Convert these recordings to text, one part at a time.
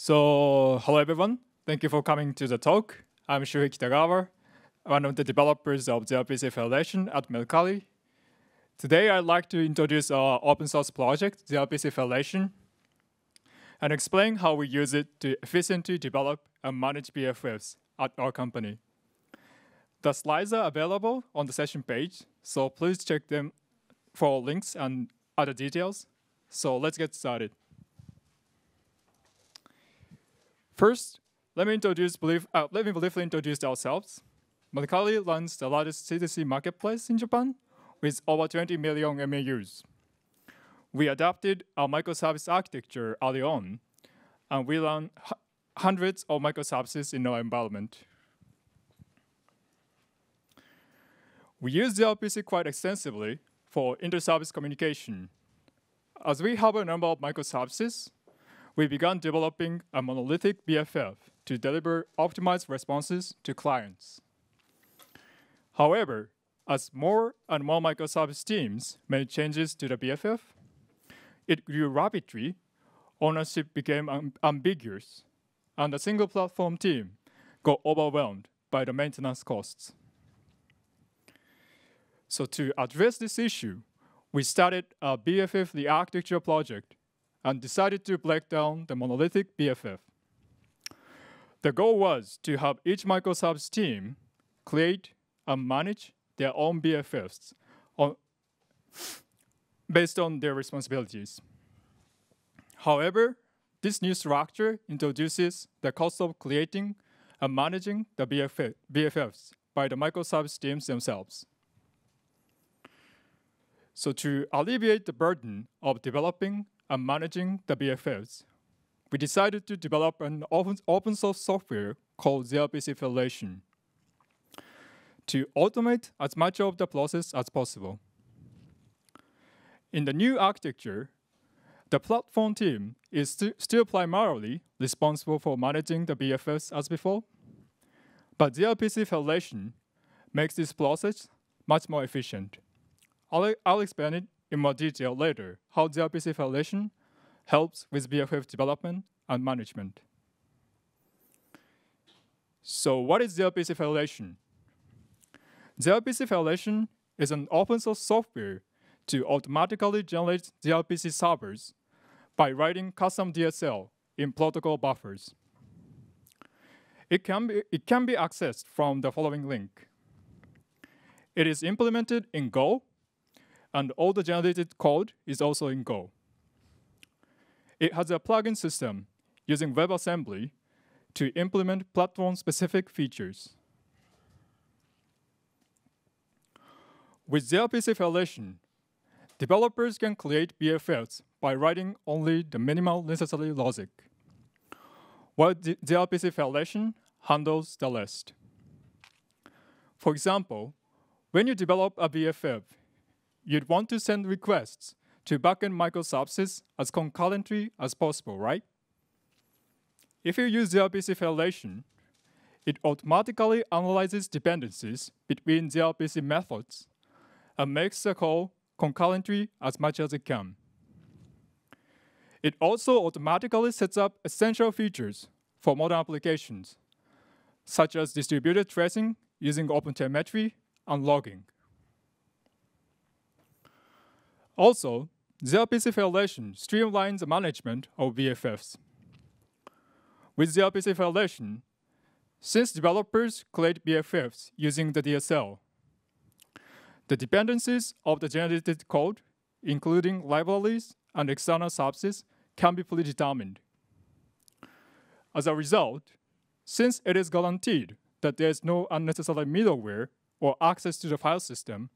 So, hello everyone. Thank you for coming to the talk. I'm Shuhei Kitagawa, one of the developers of the gRPC Federation at Mercari. Today, I'd like to introduce our open source project, the gRPC Federation, and explain how we use it to efficiently develop and manage BFFs at our company. The slides are available on the session page, so please check them for links and other details. So let's get started. First, let me introduce uh, let me briefly introduce ourselves. Mercari runs the largest C2C marketplace in Japan with over 20 million MAUs. We adopted our microservice architecture early on, and we run hundreds of microservices in our environment. We use the gRPC quite extensively for inter-service communication. As we have a number of microservices, we began developing a monolithic BFF to deliver optimized responses to clients. However, as more and more microservice teams made changes to the BFF, it grew rapidly, ownership became um, ambiguous, and the single platform team got overwhelmed by the maintenance costs. So to address this issue, we started a BFF the architecture project and decided to break down the monolithic BFF. The goal was to have each microservice team create and manage their own BFFs on, based on their responsibilities. However, this new structure introduces the cost of creating and managing the BFF, BFFs by the microservice teams themselves. So to alleviate the burden of developing and managing the we decided to develop an open, open source software called gRPC Federation to automate as much of the process as possible. In the new architecture, the platform team is st still primarily responsible for managing the BFFs as before, but gRPC Federation makes this process much more efficient. I'll, I'll explain it in more detail later how gRPC Federation helps with BFF development and management. So what is gRPC The gRPC Federation is an open source software to automatically generate gRPC servers by writing custom DSL in protocol buffers. It can be, it can be accessed from the following link. It is implemented in Go and all the generated code is also in Go. It has a plugin system using WebAssembly to implement platform-specific features. With gRPC Federation, developers can create BFFs by writing only the minimal necessary logic, while the gRPC handles the rest. For example, when you develop a BFF, you'd want to send requests to backend microservices as concurrently as possible, right? If you use gRPC Federation, it automatically analyzes dependencies between gRPC methods and makes the call concurrently as much as it can. It also automatically sets up essential features for modern applications, such as distributed tracing using OpenTelemetry and logging. Also, gRPC Federation streamlines the management of BFFs. With gRPC Federation, since developers create BFFs using the DSL, the dependencies of the generated code, including libraries and external services, can be predetermined. As a result, since it is guaranteed that there is no unnecessary middleware or access to the file system,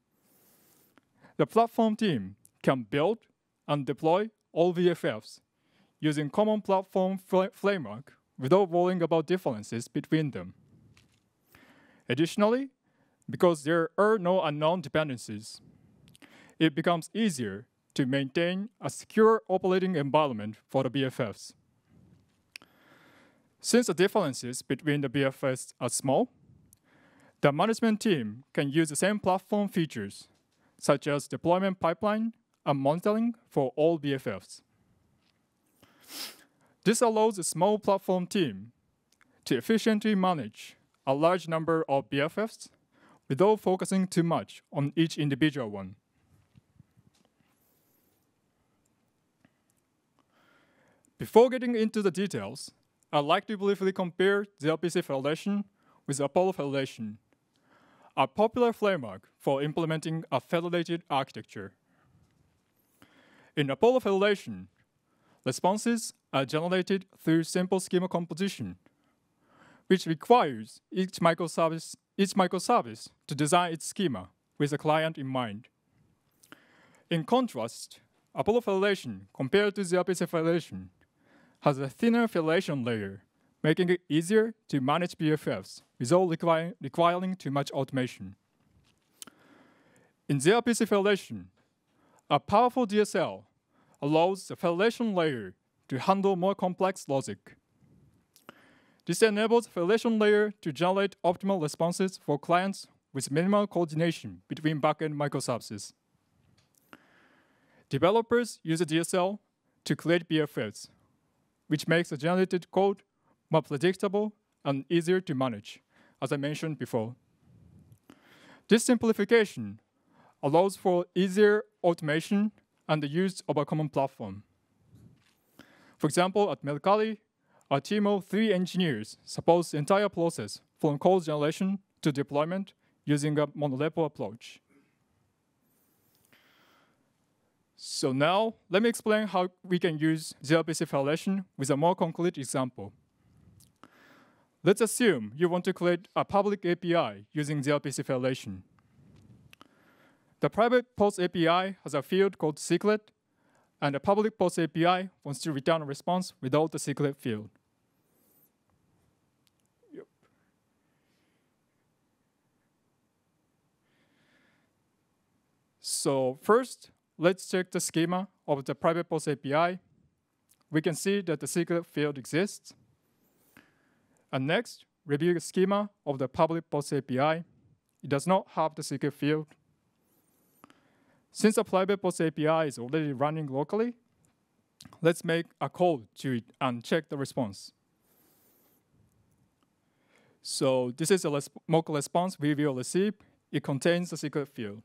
the platform team can build and deploy all BFFs using common platform fr framework without worrying about differences between them. Additionally, because there are no unknown dependencies, it becomes easier to maintain a secure operating environment for the BFFs. Since the differences between the BFFs are small, the management team can use the same platform features, such as deployment pipeline and monitoring for all BFFs. This allows a small platform team to efficiently manage a large number of BFFs without focusing too much on each individual one. Before getting into the details, I'd like to briefly compare gRPC Federation with Apollo Federation, a popular framework for implementing a federated architecture. In Apollo Federation, responses are generated through simple schema composition, which requires each microservice, each microservice to design its schema with the client in mind. In contrast, Apollo Federation, compared to gRPC Federation, has a thinner federation layer, making it easier to manage BFFs without requiring too much automation. In gRPC Federation, a powerful DSL allows the federation layer to handle more complex logic. This enables the federation layer to generate optimal responses for clients with minimal coordination between backend microservices. Developers use the DSL to create BFFs, which makes the generated code more predictable and easier to manage, as I mentioned before. This simplification allows for easier automation and the use of a common platform. For example, at Mercari, a team of three engineers supports the entire process from code generation to deployment using a monorepo approach. So now, let me explain how we can use gRPC Federation with a more concrete example. Let's assume you want to create a public API using gRPC Federation. The private post API has a field called secret, and the public post API wants to return a response without the secret field. Yep. So first, Let's check the schema of the private post API. We can see that the secret field exists. And next, review the schema of the public post API. It does not have the secret field. Since the post API is already running locally, let's make a call to it and check the response. So this is a mock response we will receive. It contains the secret field.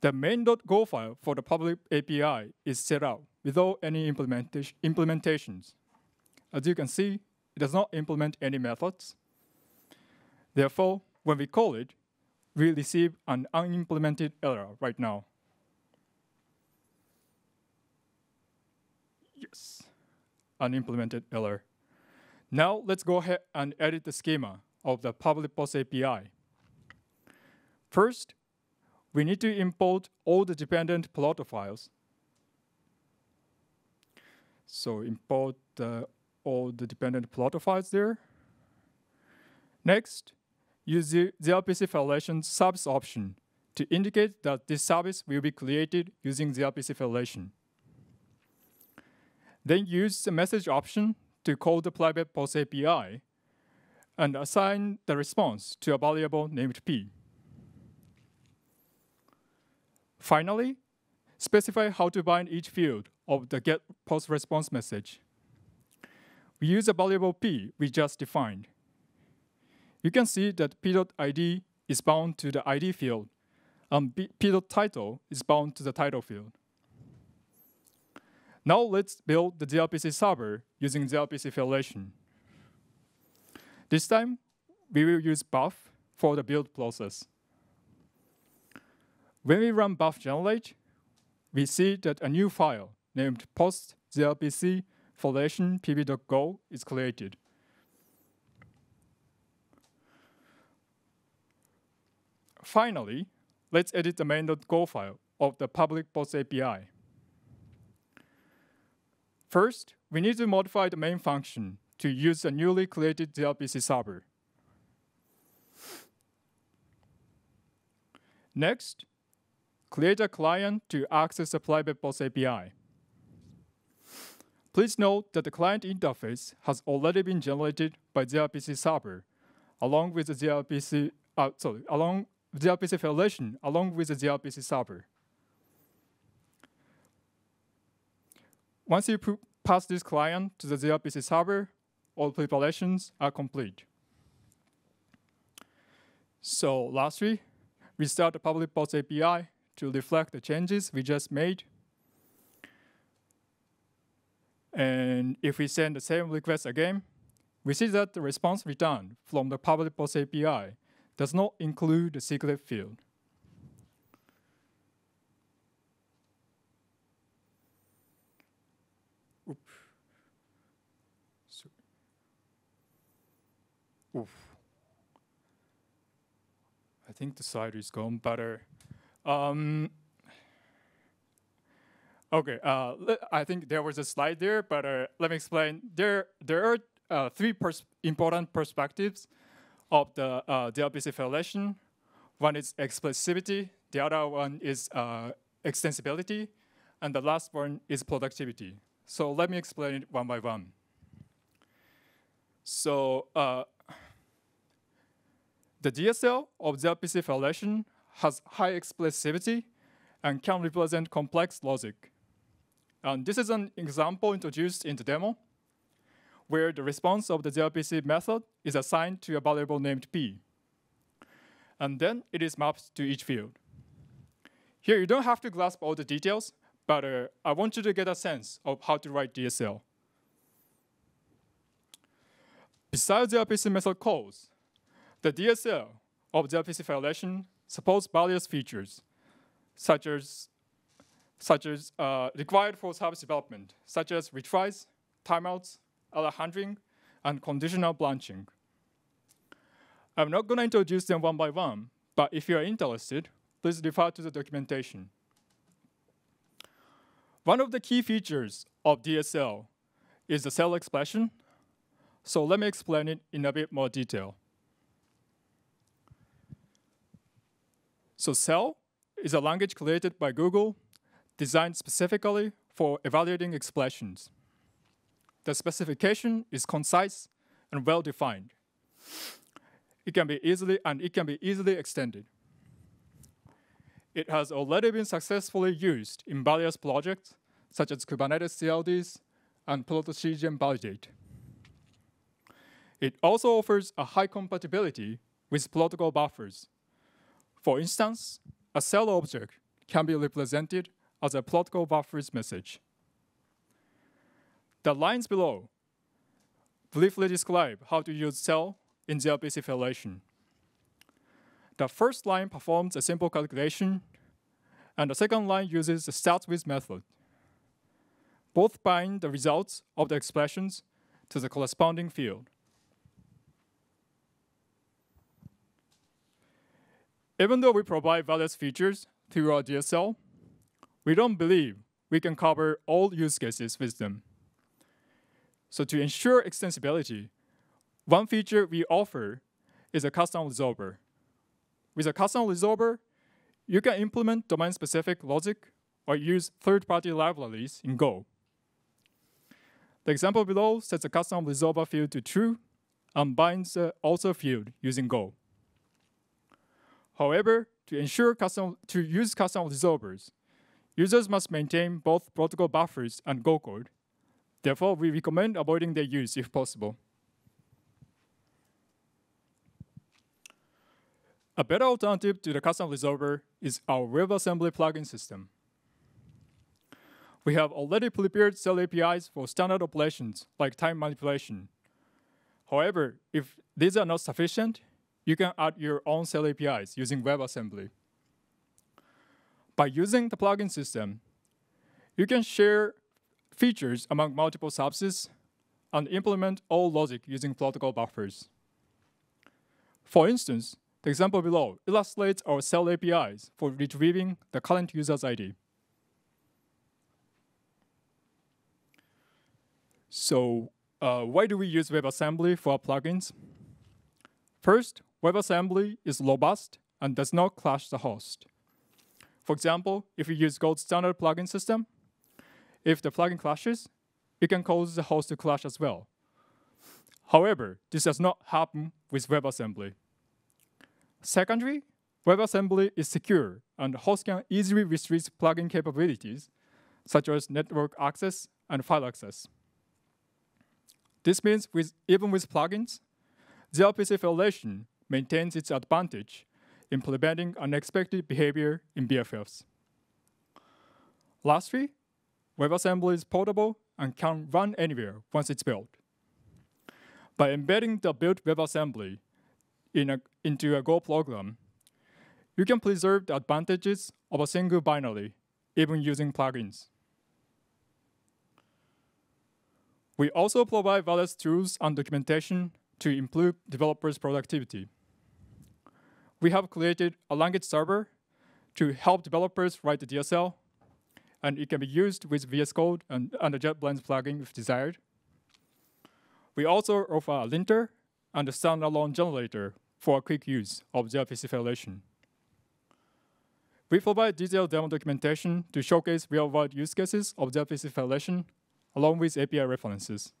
The main.go file for the public API is set up without any implementation, implementations. As you can see, it does not implement any methods. Therefore, when we call it, we receive an unimplemented error right now. Yes, unimplemented error. Now let's go ahead and edit the schema of the public post API. First, we need to import all the dependent proto files. So import uh, all the dependent proto files there. Next, use the gRPC Federation service option to indicate that this service will be created using gRPC Federation. Then use the message option to call the private post API and assign the response to a variable named p. Finally, specify how to bind each field of the get post response message. We use a variable p we just defined. You can see that p.id is bound to the id field, and p.title is bound to the title field. Now let's build the gRPC server using gRPC Federation. This time, we will use buf for the build process. When we run buf generate, we see that a new file named post grpc federation pb.go is created. Finally, let's edit the main.go file of the public post API. First, we need to modify the main function to use the newly created gRPC server. Next, create a client to access the private post API. Please note that the client interface has already been generated by gRPC server, along with the gRPC, uh, sorry, along gRPC Federation, along with the gRPC server. Once you pass this client to the gRPC server, all preparations are complete. So lastly, we start the public post API to reflect the changes we just made. And if we send the same request again, we see that the response returned from the public post API does not include the secret field. Oof. Oof. I think the slide is gone better. Um, okay, uh, I think there was a slide there, but uh, let me explain. There, there are uh, three pers important perspectives of the uh, gRPC Federation. One is expressivity, the other one is uh, extensibility, and the last one is productivity. So let me explain it one by one. So uh, the DSL of gRPC Federation has high expressivity and can represent complex logic. And this is an example introduced in the demo where the response of the gRPC method is assigned to a variable named p. And then it is mapped to each field. Here, you don't have to grasp all the details, but uh, I want you to get a sense of how to write DSL. Besides the gRPC method calls, the DSL of the gRPC Federation supports various features, such as, such as uh, required for service development, such as retries, timeouts, handling, and conditional branching. I'm not going to introduce them one by one, but if you are interested, please refer to the documentation. One of the key features of DSL is the CEL expression, so let me explain it in a bit more detail. So CEL is a language created by Google designed specifically for evaluating expressions. The specification is concise and well-defined. It can be easily and it can be easily extended. It has already been successfully used in various projects, such as Kubernetes CRDs and protoc-gen-validate. It also offers a high compatibility with protocol buffers. For instance, a CEL object can be represented as a protocol buffers message. The lines below briefly describe how to use CEL in gRPC Federation. The first line performs a simple calculation, and the second line uses the starts with method. Both bind the results of the expressions to the corresponding field. Even though we provide various features through our DSL, we don't believe we can cover all use cases with them. So to ensure extensibility, one feature we offer is a custom resolver. With a custom resolver, you can implement domain-specific logic or use third-party libraries in Go. The example below sets a custom resolver field to true and binds the also field using Go. However, to ensure custom, to use custom resolvers, users must maintain both protocol buffers and Go code Therefore, we recommend avoiding their use if possible. A better alternative to the custom resolver is our WebAssembly plugin system. We have already prepared CEL APIs for standard operations like time manipulation. However, if these are not sufficient, you can add your own CEL APIs using WebAssembly. By using the plugin system, you can share features among multiple services, and implement all logic using protocol buffers. For instance, the example below illustrates our CEL APIs for retrieving the current user's ID. So uh, why do we use WebAssembly for our plugins? First, WebAssembly is robust and does not clash the host. For example, if you use Gold standard plugin system, if the plugin crashes, it can cause the host to crash as well. However, this does not happen with WebAssembly. Secondly, WebAssembly is secure, and the host can easily restrict plugin capabilities, such as network access and file access. This means with, even with plugins, gRPC Federation maintains its advantage in preventing unexpected behavior in BFFs. Lastly, WebAssembly is portable and can run anywhere once it's built. By embedding the built WebAssembly in a, into a Go program, you can preserve the advantages of a single binary, even using plugins. We also provide various tools and documentation to improve developers' productivity. We have created a language server to help developers write the DSL, and it can be used with VS Code and, and the JetBrains plugin if desired. We also offer a linter and a standalone generator for quick use of gRPC Federation. We provide detailed demo documentation to showcase real-world use cases of gRPC Federation, along with API references.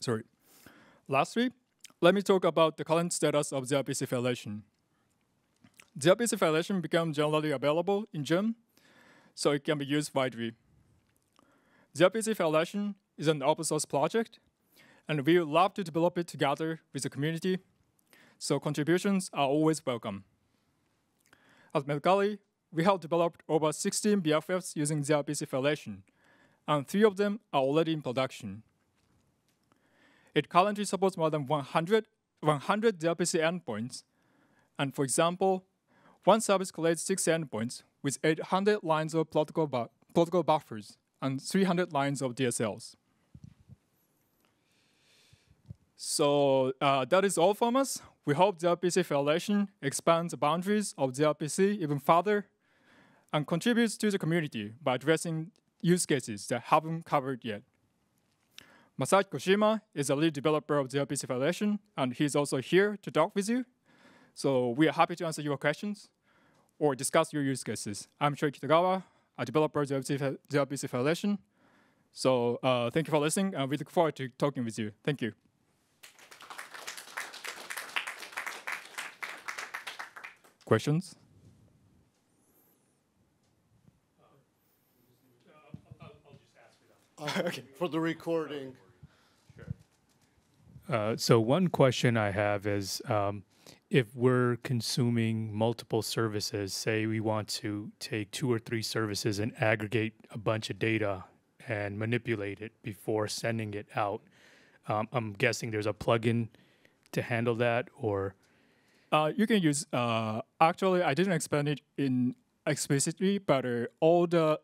Sorry. Lastly, let me talk about the current status of gRPC Federation. gRPC Federation became generally available in June, so it can be used widely. gRPC Federation is an open source project, and we would love to develop it together with the community, so contributions are always welcome. At Mercari, we have developed over 16 BFFs using gRPC Federation, and three of them are already in production. It currently supports more than 100, 100 gRPC endpoints. And for example, one service collects six endpoints with 800 lines of protocol, bu protocol buffers and 300 lines of DSLs. So uh, that is all from us. We hope gRPC Federation expands the boundaries of gRPC even further and contributes to the community by addressing use cases that haven't covered yet. Masaaki Goshima is a lead developer of gRPC Federation, and he's also here to talk with you. So we are happy to answer your questions or discuss your use cases. I'm Shuhei Kitagawa, a developer of gRPC Federation. So uh, thank you for listening, and we look forward to talking with you. Thank you. Questions? okay. For the recording. Uh, so one question I have is um, if we're consuming multiple services, say we want to take two or three services and aggregate a bunch of data and manipulate it before sending it out, um, I'm guessing there's a plugin to handle that or uh, you can use, uh, actually, I didn't explain it in explicitly, but uh, all the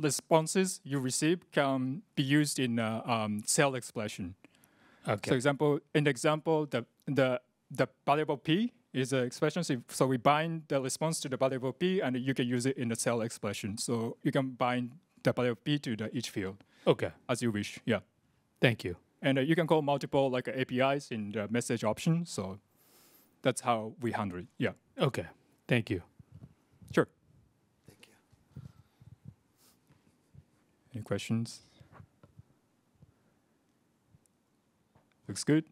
responses you receive can be used in uh, um, CEL expression. Okay. So example, in the example, the, the, the variable p is an expression, so, so we bind the response to the variable p, and you can use it in the CEL expression. So you can bind the variable p to the each field okay. as you wish, yeah. Thank you. And uh, you can call multiple like APIs in the message option, so that's how we handle it, yeah. Okay. Thank you. Sure. Thank you. Any questions? Looks good.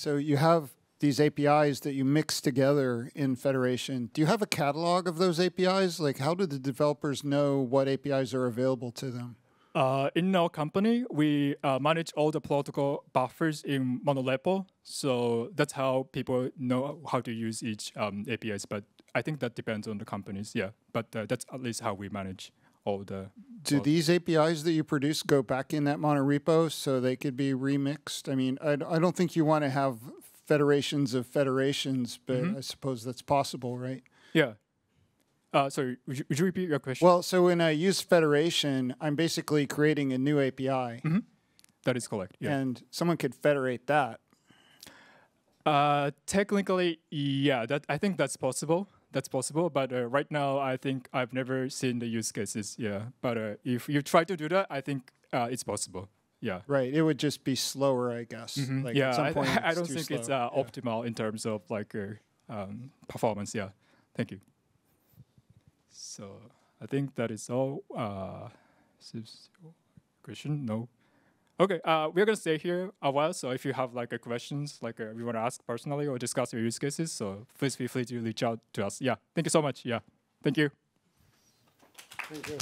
So you have these APIs that you mix together in Federation. Do you have a catalog of those APIs? Like, how do the developers know what APIs are available to them? Uh, in our company, we uh, manage all the protocol buffers in Monorepo, so that's how people know how to use each um, APIs. But I think that depends on the companies, yeah. But uh, that's at least how we manage all the. Do all- these APIs that you produce go back in that monorepo so they could be remixed? I mean, I, I don't think you want to have federations of federations, but Mhm. I suppose that's possible, right? Yeah. Uh, sorry, would you, would you repeat your question? Well, so when I use federation, I'm basically creating a new API, that is correct. Yeah. and someone could federate that. Uh, technically, yeah, that I think that's possible. That's possible, but uh, right now I think I've never seen the use cases. Yeah, but uh, if you try to do that, I think uh, it's possible. Yeah. Right. It would just be slower, I guess. Mhm. Like yeah, at some I, point I don't think it's slow. uh, Yeah. optimal in terms of like uh, um, performance. Yeah, thank you. So I think that is all. Uh, question? No. Okay, uh, we're gonna stay here a while. So if you have like questions, like uh, we want to ask personally or discuss your use cases, so please feel free to reach out to us. Yeah, thank you so much. Yeah, thank you. Thank you.